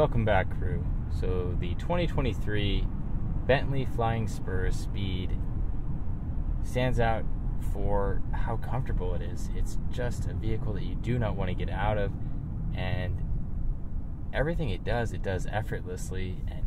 Welcome back, crew. So, the 2023 Bentley Flying Spur Speed stands out for how comfortable it is. It's just a vehicle that you do not want to get out of, and everything it does, it does effortlessly and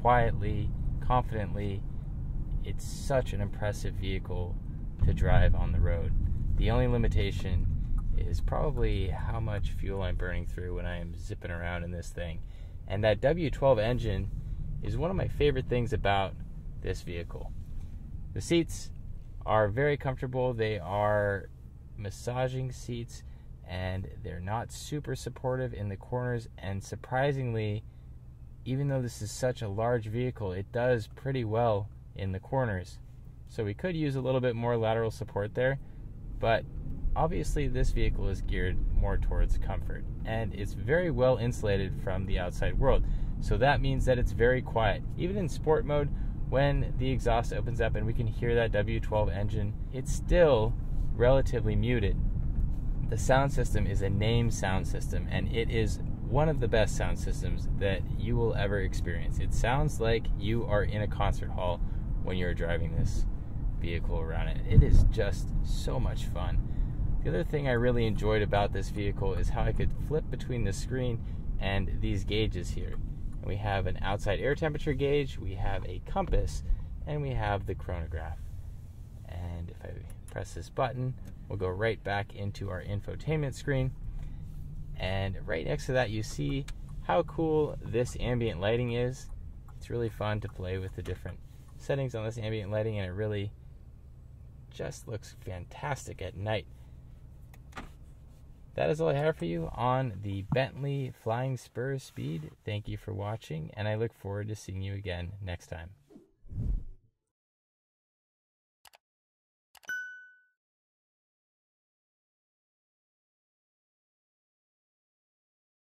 quietly, confidently. It's such an impressive vehicle to drive on the road. The only limitation is probably how much fuel I'm burning through when I am zipping around in this thing. And that W12 engine is one of my favorite things about this vehicle. The seats are very comfortable. They are massaging seats and they're not super supportive in the corners. And surprisingly, even though this is such a large vehicle, it does pretty well in the corners. So we could use a little bit more lateral support there, but obviously this vehicle is geared more towards comfort and it's very well insulated from the outside world. So that means that it's very quiet. Even in sport mode, when the exhaust opens up and we can hear that W12 engine, it's still relatively muted. The sound system is a Naim sound system and it is one of the best sound systems that you will ever experience. It sounds like you are in a concert hall when you're driving this vehicle around it. It is just so much fun. The other thing I really enjoyed about this vehicle is how I could flip between the screen and these gauges here. We have an outside air temperature gauge, we have a compass, and we have the chronograph. And if I press this button, we'll go right back into our infotainment screen. And right next to that, you see how cool this ambient lighting is. It's really fun to play with the different settings on this ambient lighting, and it really just looks fantastic at night that is all I have for you on the Bentley Flying Spur Speed. Thank you for watching, and I look forward to seeing you again next time.